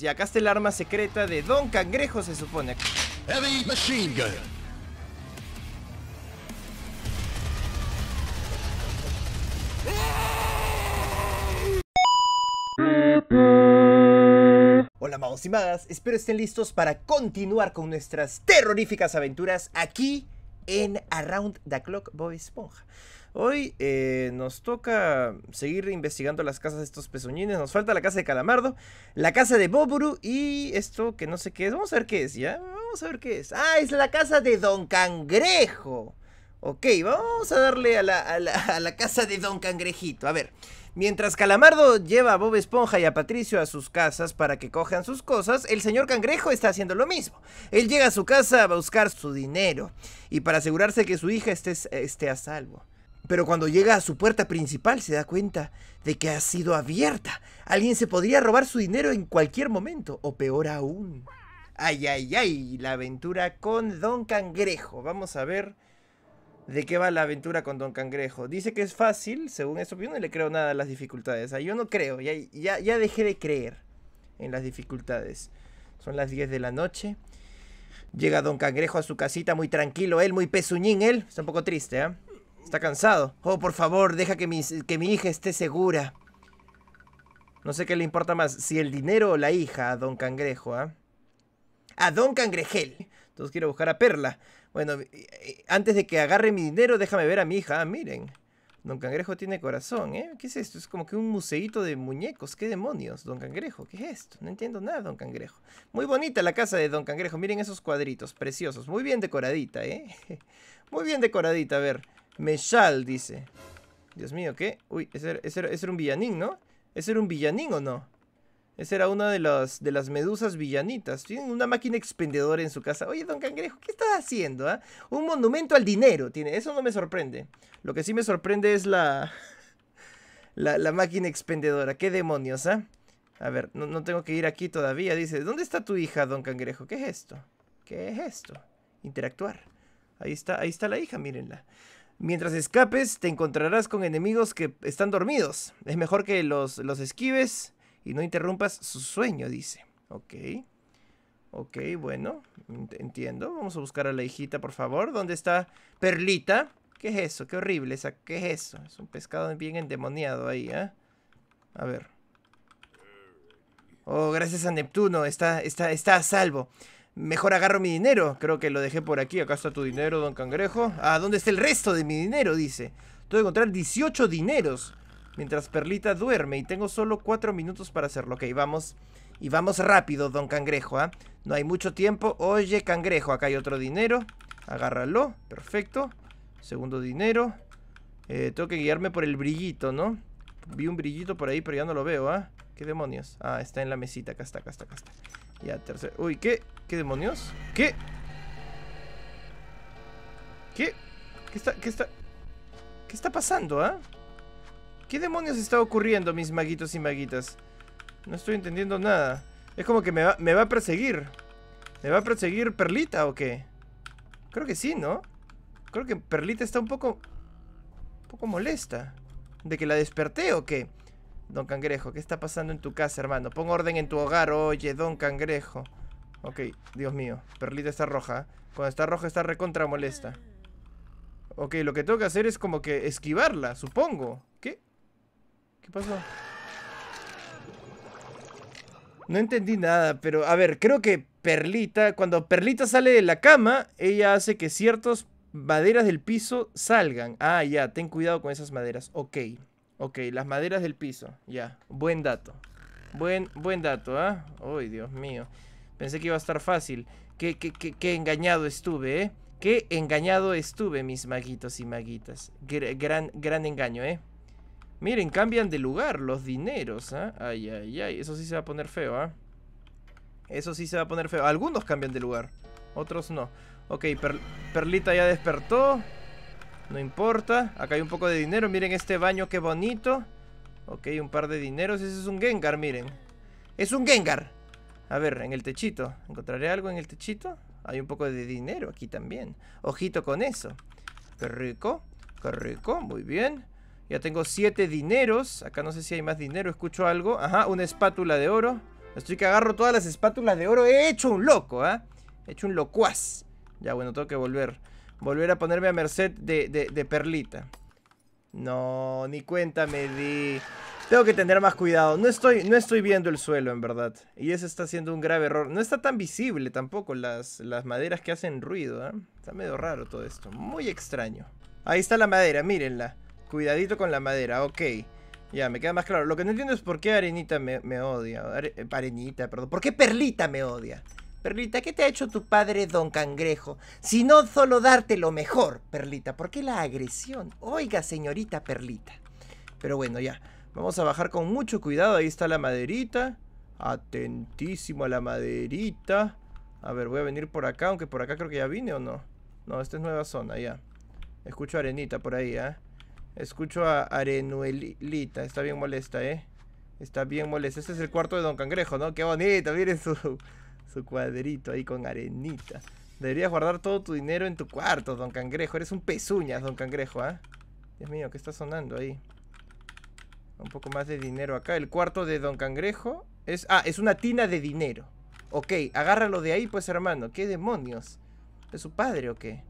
Y acá está el arma secreta de Don Cangrejo, se supone. Heavy machine gun. Hola magos y magas, espero estén listos para continuar con nuestras terroríficas aventuras aquí en Around the Clock Bob Esponja. Hoy eh, nos toca seguir investigando las casas de estos pezuñines. Nos falta la casa de Calamardo, la casa de Boburu y esto que no sé qué es. Vamos a ver qué es, ¿ya? Vamos a ver qué es. Ah, es la casa de Don Cangrejo. Ok, vamos a darle a la, a la, a la casa de Don Cangrejito. A ver, Mientras Calamardo lleva a Bob Esponja y a Patricio a sus casas para que cojan sus cosas, el señor Cangrejo está haciendo lo mismo. Él llega a su casa a buscar su dinero y para asegurarse que su hija esté, esté a salvo. Pero cuando llega a su puerta principal se da cuenta de que ha sido abierta. Alguien se podría robar su dinero en cualquier momento, o peor aún. Ay, ay, ay, la aventura con Don Cangrejo. Vamos a ver de qué va la aventura con Don Cangrejo. Dice que es fácil, según eso, yo no le creo nada a las dificultades. yo no creo, ya, ya, ya dejé de creer en las dificultades. Son las 10 de la noche. Llega Don Cangrejo a su casita muy tranquilo, él muy pezuñín, él. Está un poco triste, ¿eh? Está cansado. Oh, por favor, deja que mi, que mi hija esté segura. No sé qué le importa más, si el dinero o la hija a Don Cangrejo, ¿ah? A Don Cangrejel. Entonces quiero buscar a Perla. Bueno, antes de que agarre mi dinero, déjame ver a mi hija. Ah, miren. Don Cangrejo tiene corazón, ¿eh? ¿Qué es esto? Es como que un museíto de muñecos. ¿Qué demonios, Don Cangrejo? ¿Qué es esto? No entiendo nada, Don Cangrejo. Muy bonita la casa de Don Cangrejo. Miren esos cuadritos, preciosos. Muy bien decoradita, ¿eh? Muy bien decoradita. A ver. Meshal, dice. Dios mío, ¿qué? Uy, ese, ese era un villanín, ¿no? ¿Ese era un villanín o no? Esa era una de las, de las medusas villanitas. Tienen una máquina expendedora en su casa. Oye, don Cangrejo, ¿qué estás haciendo? Ah? Un monumento al dinero tiene. Eso no me sorprende. Lo que sí me sorprende es la... La, máquina expendedora. ¿Qué demonios, ah? A ver, no, no, tengo que ir aquí todavía. Dice, ¿dónde está tu hija, don Cangrejo? ¿Qué es esto? ¿Qué es esto? Interactuar. Ahí está, ahí está la hija, mírenla. Mientras escapes, te encontrarás con enemigos que están dormidos. Es mejor que los, los esquives y no interrumpas su sueño, dice. Ok. Ok, bueno, entiendo. Vamos a buscar a la hijita, por favor. ¿Dónde está Perlita? ¿Qué es eso? Qué horrible. Esa... ¿Qué es eso? Es un pescado bien endemoniado ahí, ¿eh? A ver. Oh, gracias a Neptuno. Está, está, está a salvo. Mejor agarro mi dinero. Creo que lo dejé por aquí. Acá está tu dinero, don Cangrejo. Ah, ¿dónde está el resto de mi dinero? Dice. Tengo que encontrar 18 dineros. Mientras Perlita duerme y tengo solo cuatro minutos para hacerlo. Ok, vamos. Y vamos rápido, don Cangrejo, ¿ah? No hay mucho tiempo. Oye, Cangrejo, acá hay otro dinero. Agárralo. Perfecto. Segundo dinero. Eh, tengo que guiarme por el brillito, ¿no? Vi un brillito por ahí, pero ya no lo veo, ¿ah? ¿Qué demonios? Ah, está en la mesita. Acá está, acá está, acá está. Ya, tercero. Uy, ¿qué? ¿Qué demonios? ¿Qué? ¿Qué? ¿Qué está? ¿Qué está? ¿Qué está pasando, ah? ¿Qué demonios está ocurriendo, mis maguitos y maguitas? No estoy entendiendo nada. Es como que me va, me va a perseguir. ¿Me va a perseguir Perlita o qué? Creo que sí, ¿no? Creo que Perlita está un poco... Un poco molesta. ¿De que la desperté o qué? Don Cangrejo, ¿qué está pasando en tu casa, hermano? Pon orden en tu hogar, oye, Don Cangrejo. Ok, Dios mío. Perlita está roja. Cuando está roja está recontra molesta. Ok, lo que tengo que hacer es como que esquivarla, supongo. ¿Qué? ¿Qué pasó? No entendí nada, pero a ver, creo que Perlita, cuando Perlita sale de la cama, ella hace que ciertas maderas del piso salgan. Ah, ya, ten cuidado con esas maderas. Ok, ok, las maderas del piso, ya, buen dato. Buen, buen dato, ¿ah? Uy, Dios mío. Pensé que iba a estar fácil. Qué, qué, qué, engañado estuve, ¿eh? Qué engañado estuve, mis maguitos y maguitas. gran, gran engaño, ¿eh? Miren, cambian de lugar los dineros, ¿ah? Ay, ay, ay. Eso sí se va a poner feo, ¿ah? Eso sí se va a poner feo. Algunos cambian de lugar. Otros no. Ok, Perlita ya despertó. No importa. Acá hay un poco de dinero. Miren este baño, qué bonito. Ok, un par de dineros. Ese es un Gengar, miren. Es un Gengar. A ver, en el techito. ¿Encontraré algo en el techito? Hay un poco de dinero aquí también. Ojito con eso. Qué rico. Qué rico. Muy bien. Ya tengo siete dineros. Acá no sé si hay más dinero. Escucho algo. Ajá, una espátula de oro. Estoy que agarro todas las espátulas de oro. He hecho un loco, ¿ah? He hecho un locuaz. Ya, bueno, tengo que volver. Volver a ponerme a merced de, de, Perlita. No, ni cuenta me di. Tengo que tener más cuidado. No estoy, no estoy viendo el suelo, en verdad. Y ese está siendo un grave error. No está tan visible tampoco las, las maderas que hacen ruido. ¿eh? Está medio raro todo esto. Muy extraño. Ahí está la madera, mírenla. Cuidadito con la madera, ok. Ya, me queda más claro. Lo que no entiendo es por qué Arenita me, odia. Eh, arenita, perdón. ¿Por qué Perlita me odia? Perlita, ¿qué te ha hecho tu padre Don Cangrejo? Si no solo darte lo mejor, Perlita. ¿Por qué la agresión? Oiga, señorita Perlita. Pero bueno, ya. Vamos a bajar con mucho cuidado. Ahí está la maderita. Atentísimo a la maderita. A ver, voy a venir por acá, aunque por acá creo que ya vine o no. No, esta es nueva zona, ya. Escucho arenita por ahí, ¿eh? Escucho a Arenuelita. Está bien molesta, ¿eh? Está bien molesta. Este es el cuarto de Don Cangrejo, ¿no? Qué bonito. Miren su, su cuadrito ahí con arenita. Deberías guardar todo tu dinero en tu cuarto, Don Cangrejo. Eres un pezuñas, Don Cangrejo, ¿ah? Dios mío, ¿qué está sonando ahí? Un poco más de dinero acá. El cuarto de Don Cangrejo es... Ah, es una tina de dinero. Ok, agárralo de ahí, pues, hermano. ¿Qué demonios? ¿Es su padre o qué?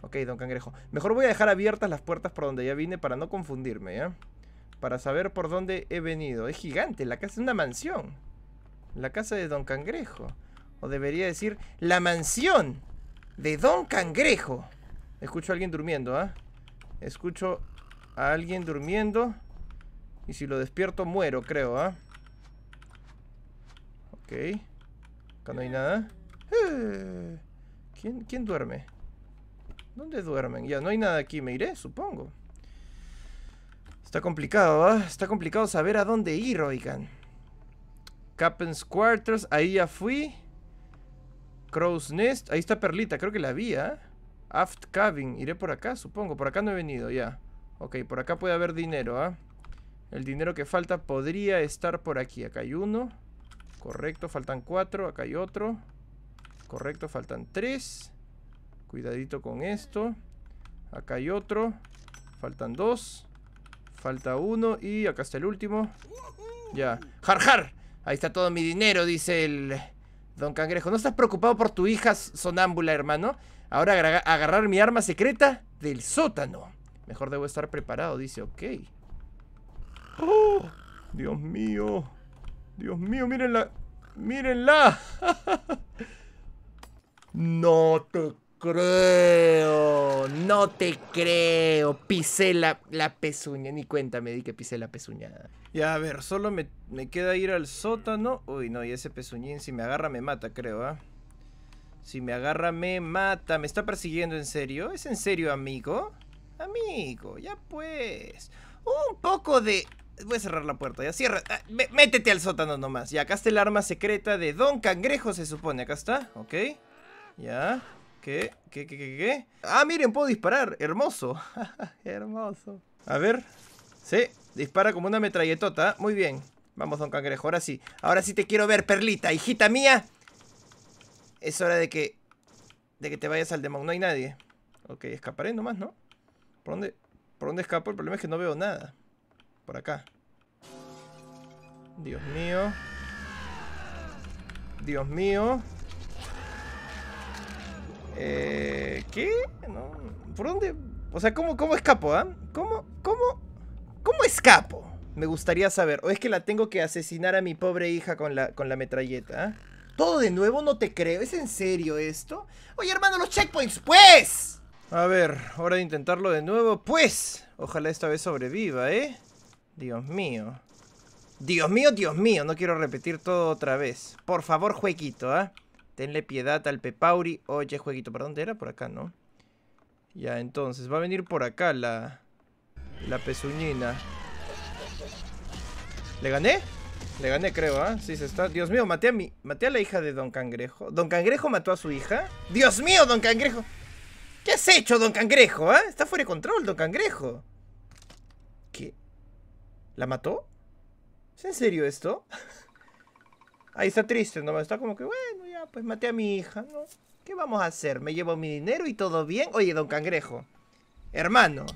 Ok, Don Cangrejo. Mejor voy a dejar abiertas las puertas por donde ya vine para no confundirme, ¿ya? Para saber por dónde he venido. Es gigante, la casa es una mansión. La casa de Don Cangrejo. O debería decir, la mansión de Don Cangrejo. Escucho a alguien durmiendo, ¿ah? Escucho a alguien durmiendo. Y si lo despierto muero, creo, ¿ah? Ok. Acá no hay nada. Eh, ¿Quién, ¿Quién duerme? ¿Dónde duermen? Ya, no hay nada aquí, me iré, supongo. Está complicado, ¿ah? Está complicado saber a dónde ir, oigan. Captain's Quarters, ahí ya fui. Crow's Nest, ahí está Perlita, creo que la vi, ¿ah? Aft Cabin, iré por acá, supongo. Por acá no he venido, ya. Ok, por acá puede haber dinero, ¿ah? El dinero que falta podría estar por aquí. Acá hay uno. Correcto, faltan cuatro. Acá hay otro. Correcto, faltan tres. Cuidadito con esto. Acá hay otro. Faltan dos. Falta uno. Y acá está el último. Ya. ¡Jar, jar! Ahí está todo mi dinero, dice el Don Cangrejo. ¿No estás preocupado por tu hija sonámbula, hermano? Ahora agarrar mi arma secreta del sótano. Mejor debo estar preparado, dice. Ok. ¡Oh! Dios mío. Dios mío, mírenla. Mírenla. no te creo. No te creo. Pisé la, la pezuña. Ni cuenta me di que pisé la pezuña. Ya, a ver, solo me, queda ir al sótano. Uy, no, y ese pezuñín si me agarra me mata, creo, ¿ah? Si me agarra me mata. ¿Me está persiguiendo en serio? ¿Es en serio, amigo? Amigo, ya pues. Un poco de Voy a cerrar la puerta, ya cierra. Ah, métete al sótano nomás. Y acá está el arma secreta de Don Cangrejo, se supone. Acá está, ok. Ya. ¿Qué? ¿Qué? ¿Qué? ¿Qué? ¿Qué? Ah, miren, puedo disparar. Hermoso. Hermoso. A ver. Sí, dispara como una metralletota. Muy bien. Vamos, Don Cangrejo, ahora sí. Ahora sí te quiero ver, Perlita, hijita mía. Es hora de que... De que te vayas al demonio. No hay nadie. Ok, escaparé nomás, ¿no? ¿Por dónde, ¿Por dónde escapo? El problema es que no veo nada. Por acá. Dios mío. Dios mío. Eh, ¿Qué? ¿Por dónde? O sea, ¿cómo, cómo escapo, ah? ¿Cómo, cómo, cómo escapo? Me gustaría saber. ¿O es que la tengo que asesinar a mi pobre hija con la, con la metralleta? ¿ah? ¿Todo de nuevo? No te creo. ¿Es en serio esto? Oye, hermano, los checkpoints, pues. A ver, hora de intentarlo de nuevo, pues. Ojalá esta vez sobreviva, ¿eh? Dios mío. Dios mío, Dios mío, no quiero repetir todo otra vez. Por favor, jueguito, ¿ah? Tenle piedad al Pepauri. Oye, jueguito, ¿por dónde era? Por acá, ¿no? Ya, entonces, va a venir por acá la... La pezuñina. ¿Le gané? Le gané, creo, ¿ah? Sí, se está... Dios mío, maté a mi... Maté a la hija de Don Cangrejo. ¿Don Cangrejo mató a su hija? ¡Dios mío, Don Cangrejo! ¿Qué has hecho, Don Cangrejo, ah? Está fuera de control, Don Cangrejo. ¿Qué? ¿La mató? ¿Es en serio esto? Ahí está triste, ¿no? Está como que, bueno, ya, pues maté a mi hija, ¿no? ¿Qué vamos a hacer? ¿Me llevo mi dinero y todo bien? Oye, don Cangrejo. Hermano.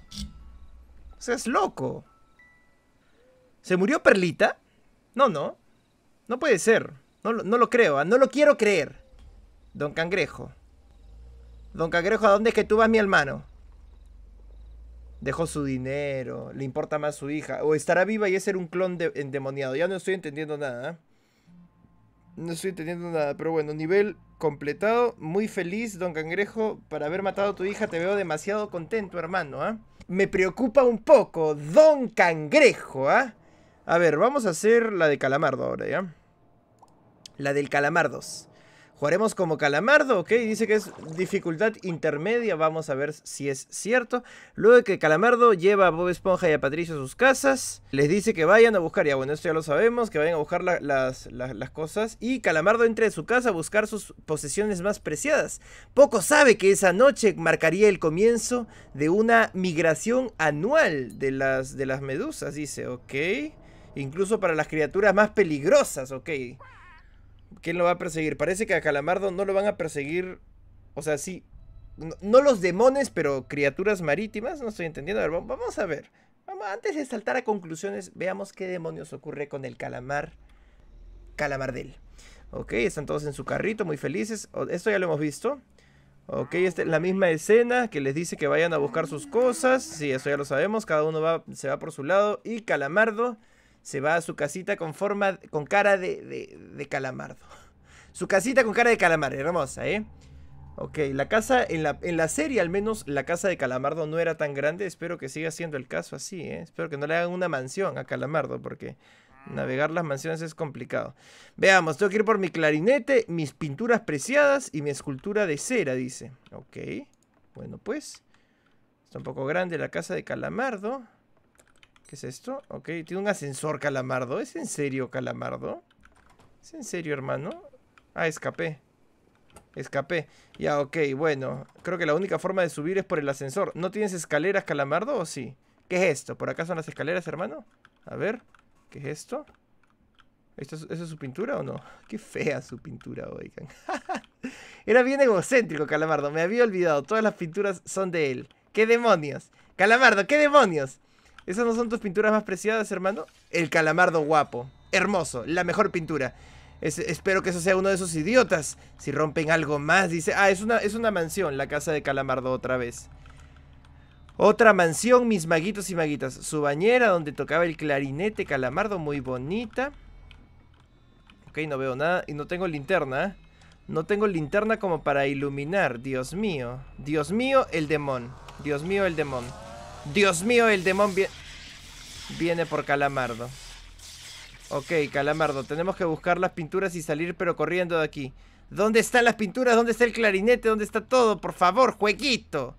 O es loco. ¿Se murió Perlita? No, no. No puede ser. No, no lo creo, ¿ah? no lo quiero creer. Don Cangrejo. Don Cangrejo, ¿a dónde es que tú vas, mi hermano? Dejó su dinero, le importa más su hija. O estará viva y es ser un clon de- endemoniado. Ya no estoy entendiendo nada. ¿ah? No estoy entendiendo nada, pero bueno, nivel completado. Muy feliz, don Cangrejo, para haber matado a tu hija. Te veo demasiado contento, hermano, ¿ah? Me preocupa un poco, don Cangrejo, ¿ah? A ver, vamos a hacer la de Calamardo ahora, ¿ya? La del Calamardos. Jugaremos como Calamardo, ok. Dice que es dificultad intermedia. Vamos a ver si es cierto. Luego de que Calamardo lleva a Bob Esponja y a Patricio a sus casas, les dice que vayan a buscar. Ya bueno, esto ya lo sabemos. Que vayan a buscar la- las, la- las cosas. Y Calamardo entre a su casa a buscar sus posesiones más preciadas. Poco sabe que esa noche marcaría el comienzo de una migración anual de las, de las medusas. Dice, ok. Incluso para las criaturas más peligrosas, ok. ¿Quién lo va a perseguir? Parece que a Calamardo no lo van a perseguir. O sea, sí. No, los demones, pero criaturas marítimas. No estoy entendiendo. A ver, va- vamos a ver. Antes de saltar a conclusiones, veamos qué demonios ocurre con el calamar. Calamardel. Ok, están todos en su carrito, muy felices. Esto ya lo hemos visto. Ok, esta es la misma escena que les dice que vayan a buscar sus cosas. Sí, eso ya lo sabemos. Cada uno va, se va por su lado. Y Calamardo se va a su casita con forma, con cara de, de, de calamardo. Su casita con cara de calamar, hermosa, ¿eh? Ok, la casa, en la, en la serie al menos, la casa de Calamardo no era tan grande. Espero que siga siendo el caso así, ¿eh? Espero que no le hagan una mansión a Calamardo, porque navegar las mansiones es complicado. Veamos, tengo que ir por mi clarinete, mis pinturas preciadas y mi escultura de cera, dice. Ok, bueno pues. Está un poco grande la casa de Calamardo. ¿Qué es esto? Ok, tiene un ascensor Calamardo. ¿Es en serio Calamardo? ¿Es en serio, hermano? Ah, escapé. Escapé. Ya, ok, bueno. Creo que la única forma de subir es por el ascensor. ¿No tienes escaleras, Calamardo, o sí? ¿Qué es esto? ¿Por acá son las escaleras, hermano? A ver. ¿Qué es esto? ¿Esto es, ¿Eso es su pintura o no? Qué fea su pintura, oigan. Era bien egocéntrico, Calamardo. Me había olvidado. Todas las pinturas son de él. ¿Qué demonios? Calamardo, ¿qué demonios? ¿Esas no son tus pinturas más preciadas, hermano? El calamardo guapo. Hermoso. La mejor pintura. Es- espero que eso sea uno de esos idiotas. Si rompen algo más, dice. Ah, es una, es una mansión, la casa de Calamardo otra vez. Otra mansión, mis maguitos y maguitas. Su bañera donde tocaba el clarinete Calamardo, muy bonita. Ok, no veo nada. Y no tengo linterna. No tengo linterna como para iluminar. Dios mío. Dios mío, el demon. Dios mío, el demon. Dios mío, el demon vie- viene por Calamardo. Ok, Calamardo, tenemos que buscar las pinturas y salir pero corriendo de aquí. ¿Dónde están las pinturas? ¿Dónde está el clarinete? ¿Dónde está todo? Por favor, jueguito.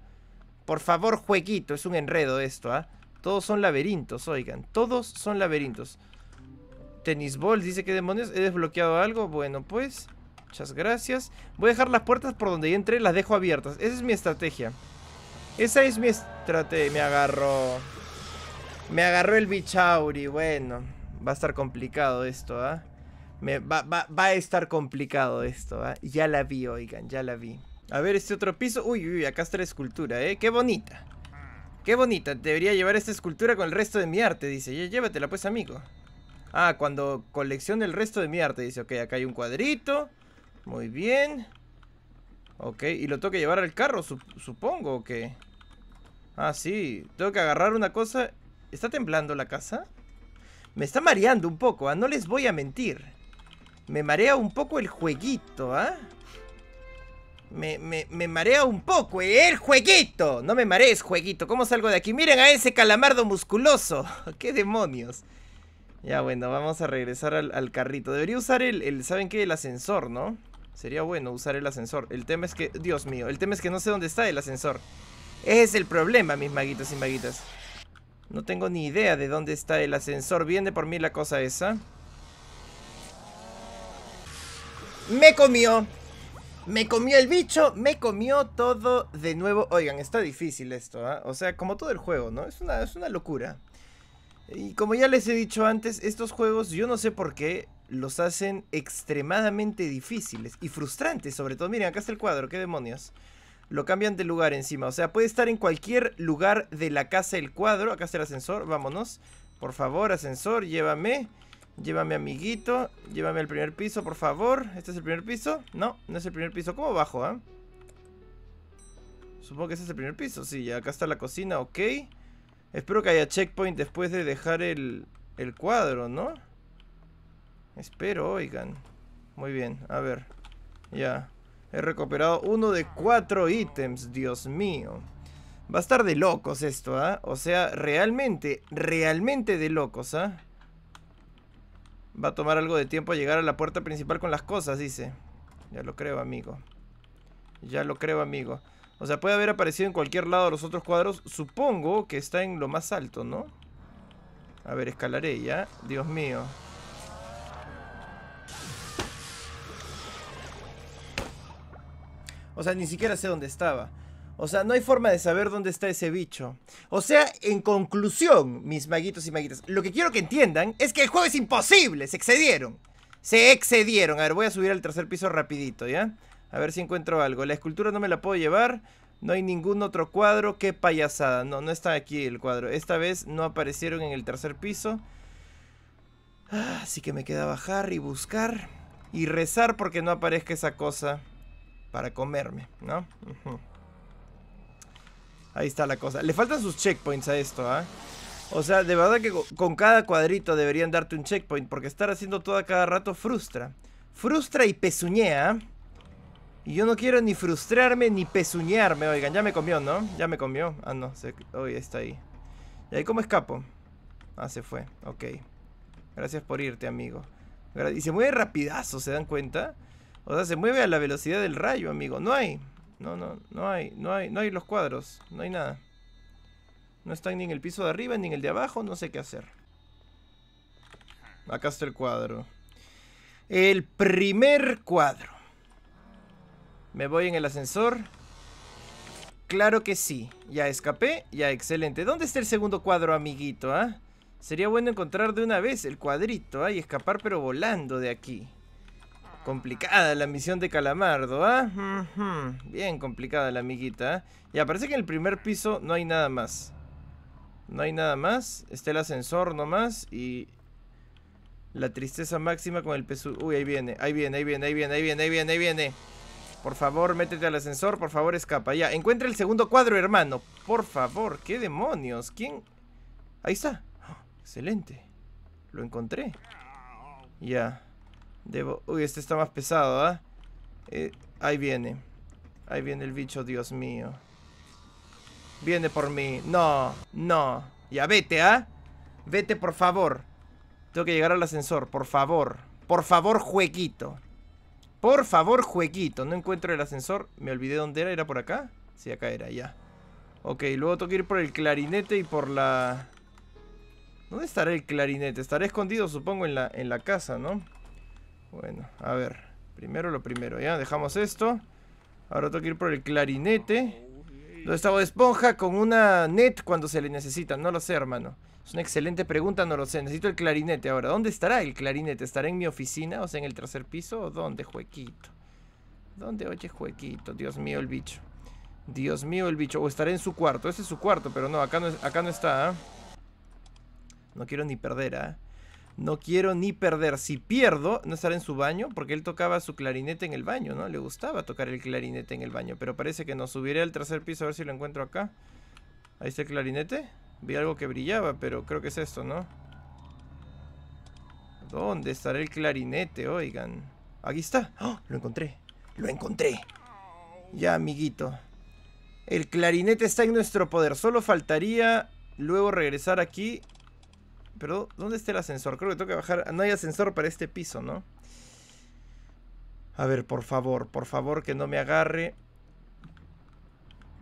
Por favor, jueguito. Es un enredo esto, ¿ah? Todos son laberintos, oigan. Todos son laberintos. Tennis Ball dice que demonios. ¿He desbloqueado algo? Bueno, pues. Muchas gracias. Voy a dejar las puertas por donde ya entré, las dejo abiertas. Esa es mi estrategia. Esa es mi estrategia. Me agarró. Me agarró el bichauri. Bueno, va a estar complicado esto, ¿ah? Va, va- va a estar complicado esto, ¿ah? Ya la vi, oigan, ya la vi. A ver, este otro piso. Uy, uy, acá está la escultura, ¿eh? Qué bonita. Qué bonita. Debería llevar esta escultura con el resto de mi arte, dice. "Llé- Llévatela, pues, amigo. Ah, cuando coleccione el resto de mi arte, dice. Ok, acá hay un cuadrito. Muy bien. Ok, y lo tengo que llevar al carro, sup- supongo, ¿o qué? Ah, sí. Tengo que agarrar una cosa. ¿Está temblando la casa? Me está mareando un poco, ¿ah? No les voy a mentir. Me marea un poco el jueguito, ¿ah? Me, me, me marea un poco el jueguito. No me marees, jueguito. ¿Cómo salgo de aquí? Miren a ese calamardo musculoso. ¿Qué demonios? Ya, bueno, vamos a regresar al, al carrito. Debería usar el, el, ¿saben qué? El ascensor, ¿no? Sería bueno usar el ascensor. El tema es que, Dios mío, el tema es que no sé dónde está el ascensor. Ese es el problema, mis maguitos y maguitas. No tengo ni idea de dónde está el ascensor. Viene por mí la cosa esa. Me comió. Me comió el bicho, me comió todo de nuevo. Oigan, está difícil esto, ¿ah? O sea, como todo el juego, ¿no? Es una, es una locura. Y como ya les he dicho antes, estos juegos yo no sé por qué los hacen extremadamente difíciles y frustrantes sobre todo. Miren, acá está el cuadro, qué demonios. Lo cambian de lugar encima, o sea, puede estar en cualquier lugar de la casa el cuadro. Acá está el ascensor, vámonos. Por favor, ascensor, llévame. Llévame, amiguito. Llévame al primer piso, por favor. ¿Este es el primer piso? No, no es el primer piso. ¿Cómo bajo, ah? Supongo que ese es el primer piso. Sí, acá está la cocina, ok. Espero que haya checkpoint después de dejar el, el cuadro, ¿no? Espero, oigan. Muy bien, a ver. Ya. He recuperado uno de cuatro ítems, Dios mío. Va a estar de locos esto, ¿ah? O sea, realmente, realmente de locos, ¿ah? Va a tomar algo de tiempo llegar a la puerta principal con las cosas, dice. Ya lo creo, amigo. Ya lo creo, amigo. O sea, puede haber aparecido en cualquier lado de los otros cuadros. Supongo que está en lo más alto, ¿no? A ver, escalaré ya. Dios mío. O sea, ni siquiera sé dónde estaba. O sea, no hay forma de saber dónde está ese bicho. O sea, en conclusión, mis maguitos y maguitas, lo que quiero que entiendan es que el juego es imposible. Se excedieron. Se excedieron. A ver, voy a subir al tercer piso rapidito, ¿ya? A ver si encuentro algo. La escultura no me la puedo llevar. No hay ningún otro cuadro. Qué payasada. No, no está aquí el cuadro. Esta vez no aparecieron en el tercer piso. Ah, así que me queda bajar y buscar. Y rezar porque no aparezca esa cosa para comerme, ¿no? Ahí está la cosa. Le faltan sus checkpoints a esto, ¿ah? O sea, de verdad que con cada cuadrito deberían darte un checkpoint. Porque estar haciendo todo a cada rato frustra. Frustra y pezuñea. Y yo no quiero ni frustrarme ni pezuñearme. Oigan, ya me comió, ¿no? Ya me comió. Ah, no. Se... está ahí. ¿Y ahí cómo escapo? Ah, se fue. Ok. Gracias por irte, amigo. Y se mueve rapidazo, ¿se dan cuenta? O sea, se mueve a la velocidad del rayo, amigo. No hay. No, no, no hay. No hay, no hay los cuadros. No hay nada. No están ni en el piso de arriba ni en el de abajo. No sé qué hacer. Acá está el cuadro. El primer cuadro. ¿Me voy en el ascensor? Claro que sí. Ya escapé. Ya, excelente. ¿Dónde está el segundo cuadro, amiguito? Ah? Sería bueno encontrar de una vez el cuadrito ¿ah? y escapar pero volando de aquí. Complicada la misión de Calamardo, ¿ah? Bien complicada la amiguita. ¿ah? Ya, parece que en el primer piso no hay nada más. No hay nada más. Está el ascensor nomás y... La tristeza máxima con el peso... Uy, ahí viene, ahí viene, ahí viene, ahí viene, ahí viene, ahí viene, ahí viene. Por favor, métete al ascensor, por favor, escapa. Ya, encuentra el segundo cuadro, hermano. Por favor, ¿qué demonios? ¿Quién? Ahí está. excelente. Lo encontré. Ya. Debo... Uy, este está más pesado, ¿ah? Eh, ahí viene. Ahí viene el bicho, Dios mío. Viene por mí. No, no. Ya, vete, ¿ah? Vete, por favor. Tengo que llegar al ascensor, por favor. Por favor, jueguito. Por favor, jueguito. No encuentro el ascensor. Me olvidé dónde era. ¿Era por acá? Sí, acá era, ya. Ok, luego tengo que ir por el clarinete y por la... ¿Dónde estará el clarinete? Estará escondido, supongo, en la, en la casa, ¿no? Bueno, a ver. Primero lo primero, ¿ya? Dejamos esto. Ahora tengo que ir por el clarinete. ¿Dónde estaba Esponja con una net cuando se le necesita? No lo sé, hermano. Es una excelente pregunta, no lo sé. Necesito el clarinete ahora. ¿Dónde estará el clarinete? ¿Estará en mi oficina? O sea, en el tercer piso. ¿O dónde, juequito? ¿Dónde oye, juequito? Dios mío, el bicho. Dios mío, el bicho. O estará en su cuarto. Ese es su cuarto, pero no, acá no, acá no está. ¿ah? No quiero ni perder, ¿ah? No quiero ni perder. Si pierdo, no estará en su baño, porque él tocaba su clarinete en el baño, ¿no? Le gustaba tocar el clarinete en el baño. Pero parece que no. Subiré al tercer piso a ver si lo encuentro acá. Ahí está el clarinete. Vi algo que brillaba, pero creo que es esto, ¿no? ¿Dónde estará el clarinete? Oigan. Aquí está. ¡Oh! Lo encontré. Lo encontré. Ya, amiguito. El clarinete está en nuestro poder. Solo faltaría luego regresar aquí. Pero, ¿dónde está el ascensor? Creo que tengo que bajar. No hay ascensor para este piso, ¿no? A ver, por favor, por favor, que no me agarre.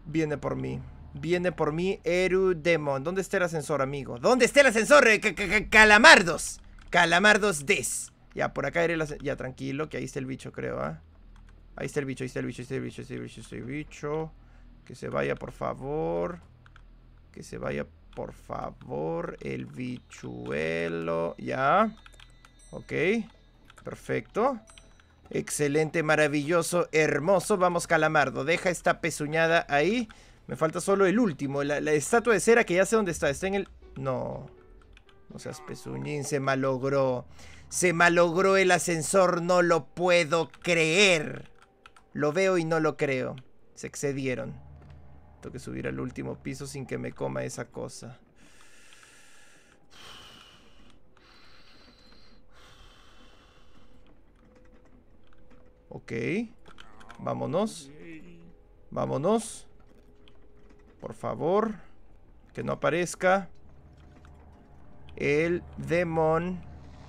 Viene por mí. Viene por mí Erudemon. ¿Dónde está el ascensor, amigo? ¿Dónde está el ascensor? C calamardos. Calamardos des. Ya, por acá era el ascensor. Ya, tranquilo, que ahí está el bicho, creo, ¿ah? Ahí está el bicho, ahí está el bicho, ahí está el bicho, ahí está el bicho, ahí está el bicho. Que se vaya, por favor. Que se vaya, por favor. El bichuelo. Ya. Ok. Perfecto. Excelente, maravilloso, hermoso. Vamos, calamardo. Deja esta pezuñada ahí. Me falta solo el último, la, estatua de cera que ya sé dónde está. Está en el... No. No seas pezuñín, se malogró. Se malogró el ascensor, no lo puedo creer. Lo veo y no lo creo. Se excedieron. Tengo que subir al último piso sin que me coma esa cosa. Ok. Vámonos. Vámonos. Por favor. Que no aparezca. El demon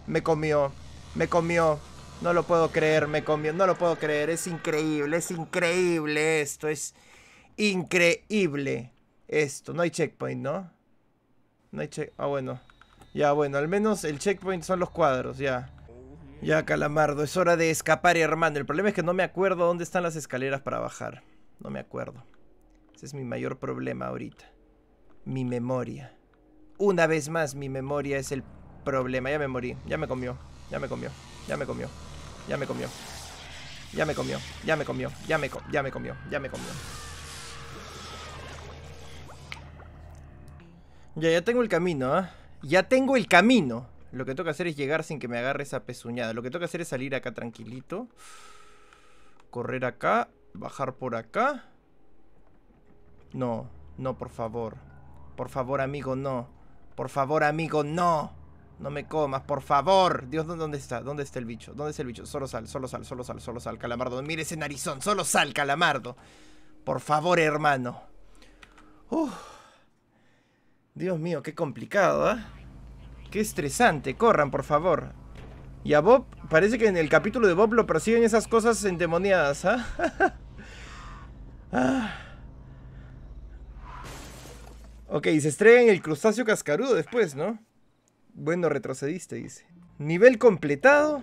me comió. Me comió. No lo puedo creer, me comió. No lo puedo creer. Es increíble, es increíble esto. Es increíble esto. No hay checkpoint, ¿no? No hay check... Ah, bueno. Ya, bueno. Al menos el checkpoint son los cuadros, ya. Ya, Calamardo. Es hora de escapar, hermano. El problema es que no me acuerdo dónde están las escaleras para bajar. No me acuerdo. Ese es mi mayor problema ahorita. Mi memoria. Una vez más, mi memoria es el problema. Ya me morí. Ya me comió. Ya me comió. Ya me comió. Ya me comió. Ya me comió. Ya me comió. Ya me, ya me comió. Ya me comió. Ya, ya tengo el camino, ¿ah? Ya tengo el camino. Lo que que hacer es llegar sin que me agarre esa pezuñada. Lo que que hacer es salir acá tranquilito. Correr acá. Bajar por acá. No, no, por favor. Por favor, amigo, no. Por favor, amigo, no. No me comas, por favor. Dios, ¿dónde está? ¿Dónde está el bicho? ¿Dónde está el bicho? Solo sal, solo sal, solo sal, solo sal, calamardo. Mire ese narizón, solo sal, calamardo. Por favor, hermano. Dios mío, qué complicado, ¿ah? Qué estresante. Corran, por favor. Y a Bob, parece que en el capítulo de Bob lo persiguen esas cosas endemoniadas, ¿ah? ah. Ok, se estrella en el crustáceo cascarudo después, ¿no? Bueno, retrocediste, dice. Nivel completado.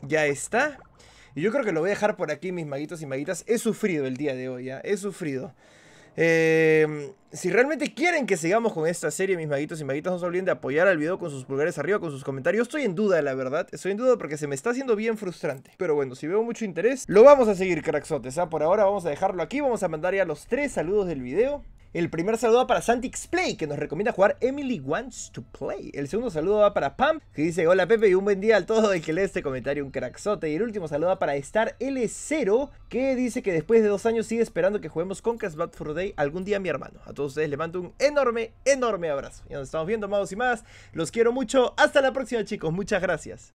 Ya está. Y yo creo que lo voy a dejar por aquí, mis maguitos y maguitas. He sufrido el día de hoy, ¿ya? He sufrido. Eh, si realmente quieren que sigamos con esta serie, mis maguitos y maguitas, no se olviden de apoyar al video con sus pulgares arriba, con sus comentarios. Estoy en duda, la verdad. Estoy en duda porque se me está haciendo bien frustrante. Pero bueno, si veo mucho interés, lo vamos a seguir, cracksotes. ¿ah? Por ahora vamos a dejarlo aquí. Vamos a mandar ya los tres saludos del video. El primer saludo va para Santix Play, que nos recomienda jugar Emily Wants to Play. El segundo saludo va para Pam, que dice hola Pepe y un buen día a todo el que lee este comentario, un cracksote. Y el último saludo va para Star L0, que dice que después de dos años sigue esperando que juguemos con Bad for Day algún día mi hermano. A todos ustedes les mando un enorme, enorme abrazo. Ya nos estamos viendo, amados y más. Los quiero mucho. Hasta la próxima chicos. Muchas gracias.